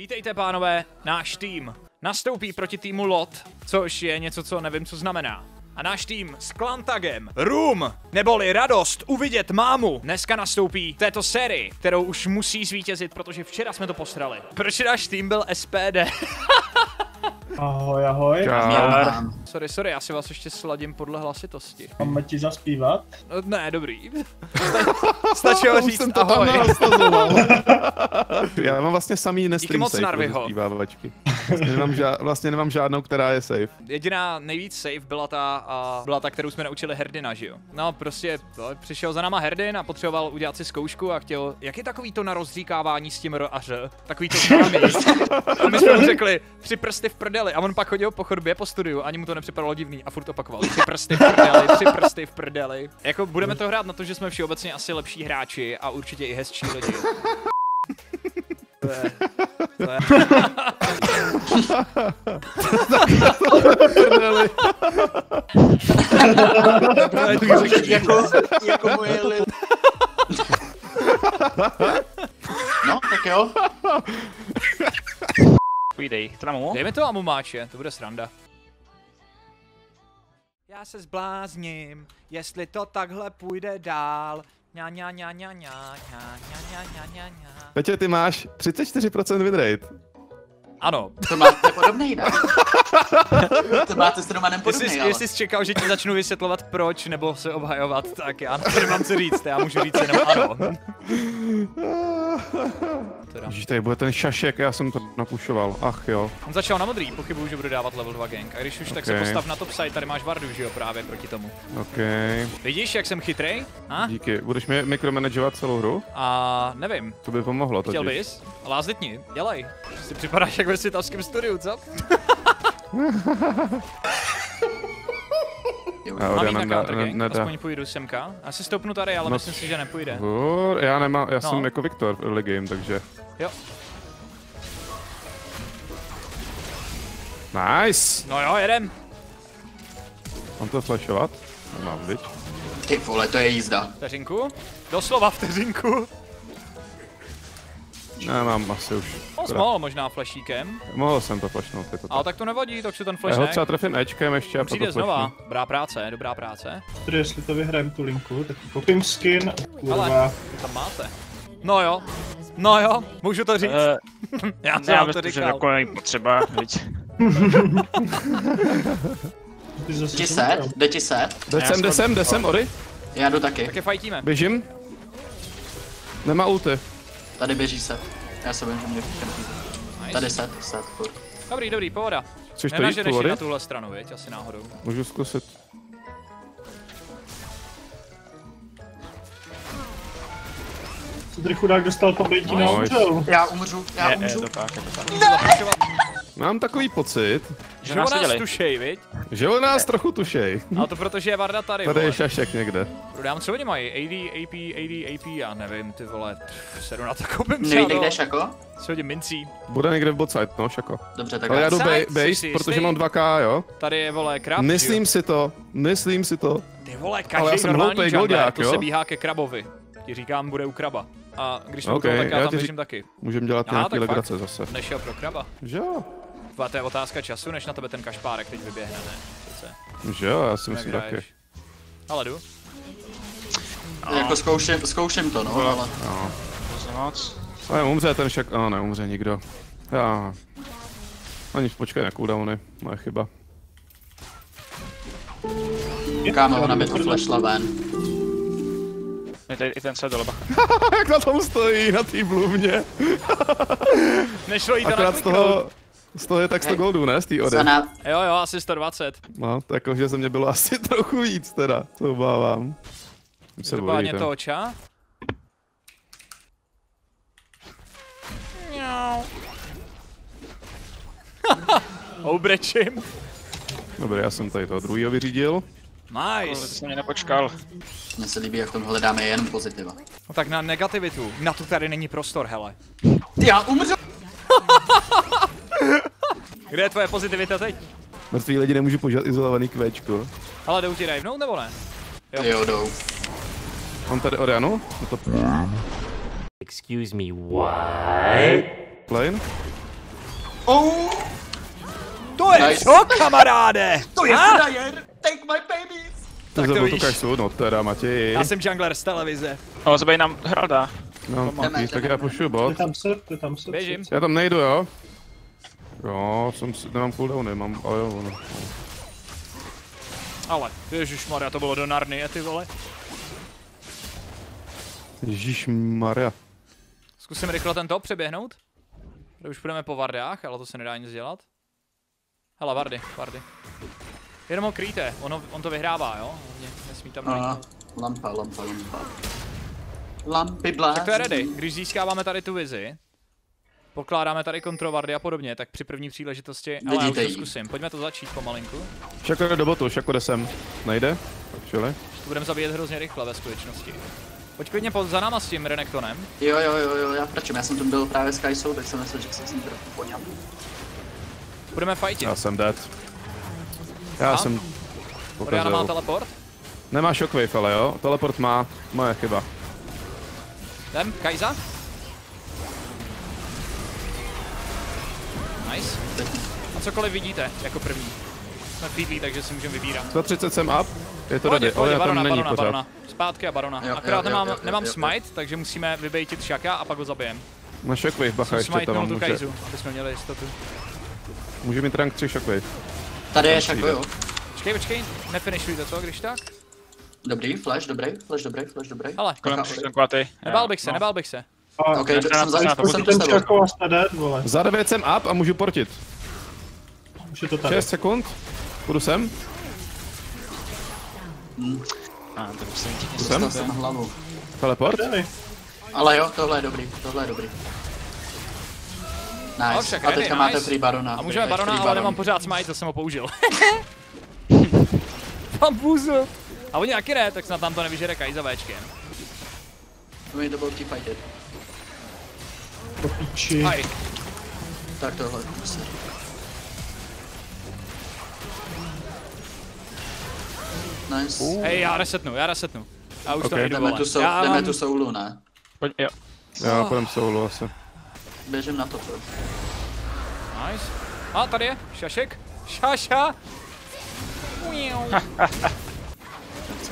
Vítejte, pánové, náš tým nastoupí proti týmu LOT, což je něco, co nevím, co znamená. A náš tým s Klantagem, Room, neboli radost uvidět mámu, dneska nastoupí této sérii, kterou už musí zvítězit, protože včera jsme to posrali. Proč náš tým byl SPD? Ahoj, ahoj. Čau. sorry, sorry, já si vás ještě sladím podle hlasitosti. Máme ti zaspívat? No, ne, dobrý. Stačilo říct jsem to tam ahoj. nahastozoval. Já mám vlastně samý Díky nestream moc, safe Narviho. Vlastně nemám, ža- vlastně nemám žádnou, která je safe. Jediná nejvíc safe byla ta, a byla ta, kterou jsme naučili Herdina, že jo? No prostě to, přišel za náma Herdin a potřeboval udělat si zkoušku a chtěl, jak je takový to na rozříkávání s tím R a Ř? Takový to známý. A my jsme mu řekli, tři prsty v prdeli. A on pak chodil po chodbě po studiu, ani mu to nepřipadalo divný a furt opakoval, tři prsty v prdeli, tři prsty v prdeli. Jako budeme to hrát na to, že jsme všeobecně asi lepší hráči a určitě i hezčí lidi. To je, to je. Jako, jako moje li... No, tak jo. Půjdej, to na mu? Dej mi to amumáče, to bude sranda. Já se zblázním, jestli to takhle půjde dál. Ňa, ňa, ňa, ňa, ňa, ňa, ňa, ňa, ňa, ňa. Petě, ty máš 34% winrate. Ano, To máte podobný, ne? To máte s Romanem podobný, jestli, ale... jestli jsi čekal, že ti začnu vysvětlovat proč nebo se obhajovat, tak já nemám co říct, já můžu říct jenom ano. Teda. Ježíš, tady bude ten šašek, já jsem to napušoval. Ach jo. On začal na modrý, pochybuju, že bude dávat level 2 gang. A když už, tak se postav na top side, tady máš Vardu, že jo, právě proti tomu. OK. Vidíš, jak jsem chytrej? A? Díky. Budeš mi mikromanagovat celou hru? A nevím, To by pomohlo Chtěl totiž. bys? Lázlitni, dělej. Si připadáš jak ve světavském studiu, co? Jo, Já Mám jít na ne- counter ne- aspoň půjdu semka. Já si stoupnu tady, ale No. myslím si, že nepůjde. Hur, já nemám, já No. jsem jako Viktor v early game, takže... Jo. Nice! No jo, jedem. Mám to flashovat? Nemám, viď? Ty vole, to je jízda. Vteřinku. Doslova vteřinku. Nemám asi už. On Teda. mohl možná flashíkem. Mohl jsem to flashnout, je to Ale tak. tak to nevadí, tak si ten Já flash ho ne. třeba trefím Ečkem ještě a Přijde znova. flashnu. Dobrá práce, dobrá práce. Tedy jestli to vyhrajem tu linku, tak koupím skin. Kurva. Ale tam máte. No jo. No jo, můžu to říct. Uh, Já ne, jsem já vám to myslím, že říkal. jako není potřeba, viď? Set? tam. Jde ti set? Jde sem, jde sem, jde sem, Ori. Já jdu taky. Tak je fajtíme. Běžím. Nemá ulty. Tady běží set. Já se vím, že mě. Nice. Tady set, set, furt. Dobrý, dobrý, pohoda. Chceš to jít, tu na tuhle stranu, viď? Asi náhodou. Můžu zkusit. Co tady chudák dostal pobejtí na umřel. Já umřu, já Je, je, umřu. to tak, je to tak. Zaprašovat, Mám takový pocit, Že že nás tušej, viď? Že o nás trochu tušej. Ale to proto, že je Varda tady, Tady je vole. šašek někde. Prodám, co oni mají? AD, AP, AD, AP, já nevím, ty vole. Pff, Sedu na to koupím třeba Nevíte, kde Šako? Co hodím mincí. Bude někde v botside, no, šako. Dobře, tak Ale já já jdu Side, ba- jsi base, si protože jistý? mám 2k, jo. Tady je, vole, krab, Myslím si to, myslím si to. Ty vole, Ale každý já jsem normální hloupej jungler, to jo? se bíhá ke krabovi. Ti říkám, bude u kraba. A když jsme Ok, u toho, tak já já tam ti běžím taky. Můžeme dělat Aha, nějaký tak legrace zase. Nešel pro kraba. Že jo, Tvoje, to je otázka času, než na tebe ten kašpárek teď vyběhne, ne? Přece. že jo, já si Jak myslím taky. Ale jdu. Jako zkouším, zkouším to, no, ale... Hrozně moc. Ale umře ten šak, a neumře nikdo. Já. Ani počkej na cooldowny, moje chyba. Kámo, ona by to flashla ven. Je tady i ten bacha. Jak na tom stojí, na té bluvně. Nešlo jí to Akorát z toho, z toho je tak 100 goldů, ne? Z té ody. Na... Jo, jo, asi 120. No, tak jakože ze mě bylo asi trochu víc teda, to obávám. Se bojí, to to. oča. Obrečím. Dobrý, já jsem tady toho druhýho vyřídil. Nice. jsi na mě nepočkal. Mně se líbí, jak v tom hledáme jenom pozitiva. No tak na negativitu. Na to tady není prostor, hele. Já umřu! Kde je tvoje pozitivita teď? Mrtví lidi nemůžu požádat izolovaný kvéčko. Ale jdou ti rejvnout nebo ne? Jo. Jo, jdou. Mám tady Orianu, je to Excuse me, what? plane. Oh, To je Nice. co, kamaráde? to je frajer! Take my babies! To Tak to tu víš. kašlu, no teda Matěj. Já jsem jungler z televize. O, zabej nám Heralda. No, Matěj, tak já pošlu bot. Jde tam se, jde tam se. Běžím. Já tam nejdu, jo? Jo, jsem si, nemám cooldowny, mám, ale jo, no. Ale, ježišmarja, to bylo do Narnie, ty vole. Ježíš Maria. Zkusím rychle ten top přeběhnout. Tady už půjdeme po Vardách, ale to se nedá nic dělat. Hele, Vardy, Vardy. Jenom ho kryjte, ono, on to vyhrává, jo? Hlavně nesmí tam A, najít. lampa, lampa, lampa. Lampy blázní. Tak to je ready. Když získáváme tady tu vizi, pokládáme tady kontrovardy a podobně, tak při první příležitosti, ale já už Vidíte to zkusím. Pojďme to začít pomalinku. Šako jde do botu, Šako jde sem. Nejde? Tak čili. To budeme zabíjet hrozně rychle ve skutečnosti. Pojď klidně po, za náma s tím Renektonem. Jo, jo, jo, jo, já pračím, já jsem tu byl právě s Kajsou, tak jsem myslel, že jsem s ním trochu poňal. Budeme fightit. Já jsem dead. Já A? jsem Oriana má teleport. Nemá shockwave, ale jo? Teleport má. Moje chyba. Jdem, Kaiza. Nice. A cokoliv vidíte jako první. Jsme feedlí, takže si můžeme vybírat. 130 jsem up. Je to ready, ale já tam barona, není barona, pořád. barona. Zpátky a barona. Jo, Akorát jo, nemám, jo, jo, nemám jo, jo. smite, takže musíme vybejtit šaka a pak ho zabijem. Na shockwave, bacha, Jsem ještě tam může. Kaizu, aby jsme měli jistotu. Může mít rank 3 shockwave. Tady je jo. Počkej, počkej, nefinishujte to, když tak. Dobrý, flash, dobrý, flash, dobrý, flash, dobrý. Hele, Kolem přišel nebál bych se, nebál bych se. A Ok, to jsem za jsem jsem ten a dead, vole. Za 9 jsem up a můžu portit. Už je to tady. 6 sekund. Půjdu sem. A, to musím ti něco. Dostal jsem hlavu. Teleport. Ale jo, tohle je dobrý, tohle je dobrý. No, Nice. však A ready, teďka nice. máte free barona. A můžeme barona, ale baron. nemám pořád smite, to jsem ho použil. Mám bůzu. A oni taky ne, tak snad tam to nevyžere Kaiza Včkem. My to byl fighted. Po píči. Aj, Tak tohle. Nice. hej, já resetnu, já resetnu. Já už to Ok. nejdu, Jdeme tu, sou, já jdeme tu soulu, ne? Pojď, jo. Já půjdem solo asi. Běžím na to. to. Nice. A tady je, šašek. Šaša.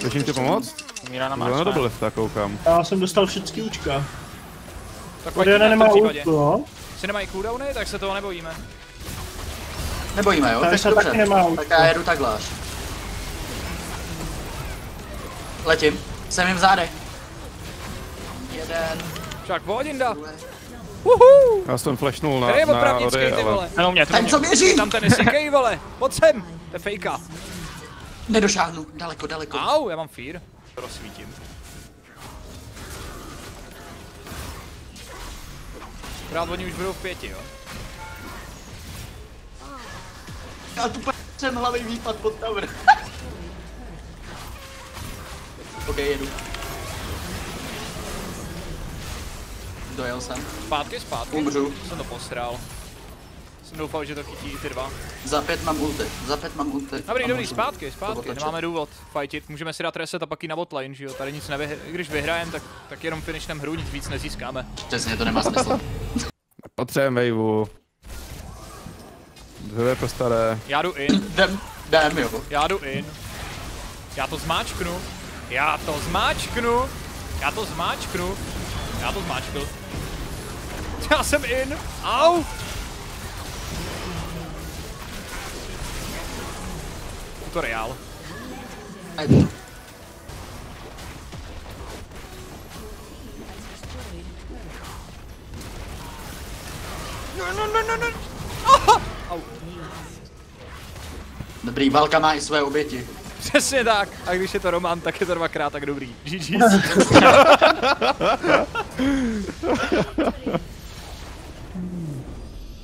Běžím ti pomoct? Umírá na Kdo na máč. double tak koukám. Já jsem dostal všechny účka. Tak Oriana nemá tom případě. ult, no. Si nemají cooldowny, tak se toho nebojíme. Nebojíme, jo? Tady Tak se dobře. taky nemá. Tak já jedu takhle až. Letím. Jsem jim v zádech. Jeden, Však Vodinda. Uhu. Já jsem flashnul na, je na Rory, ty ale... vole. Ten mě, co běží! Tam ten nesikej, vole. Pojď sem. To je fejka. Nedošáhnu. Daleko, daleko. Au, já mám fear. To rozsvítím. Rád oni už budou v pěti, jo. Já tu jsem hlavy výpad pod tower. ok, jedu. Dojel jsem. Zpátky, zpátky. Umřu. Jsem to posral. Jsem doufal, že to chytí i ty dva. Za pět mám ulty. Za pět mám ulty. Dobrý, dobrý, zpátky, zpátky. Nemáme důvod fightit. Můžeme si dát reset a pak jít na botlane, že jo. Tady nic nevyhr... Když vyhrajeme, tak, tak jenom finishnem hru, nic víc nezískáme. Přesně, to nemá smysl. Potřebujeme waveu. Dvě pro staré. Já jdu in, Jdem, jdem, jo. já jdu in. Já to zmáčknu. Já to zmáčknu. Já to zmáčknu. Já to zmáčkl. Já jsem in. Au. Tutoriál. No, no, no, no, no. Au. Dobrý, válka má i své oběti. Přesně tak. A když je to román, tak je to dvakrát tak dobrý. GG.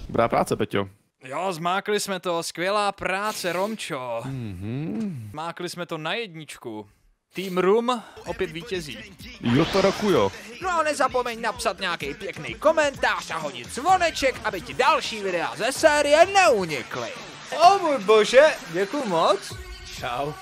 Dobrá práce, Peťo. Jo, zmákli jsme to, skvělá práce, Romčo. Mm-hmm. Zmákli jsme to na jedničku. Tým Rum opět vítězí. Jo to roku jo. No a nezapomeň napsat nějaký pěkný komentář a hodit zvoneček, aby ti další videa ze série neunikly. O můj bože, děkuji moc. Čau.